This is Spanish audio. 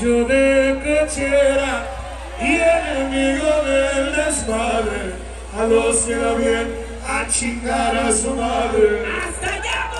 Yo de cochera y enemigo del desmadre, a los que da bien a chingar a su madre. ¡Hasta allá!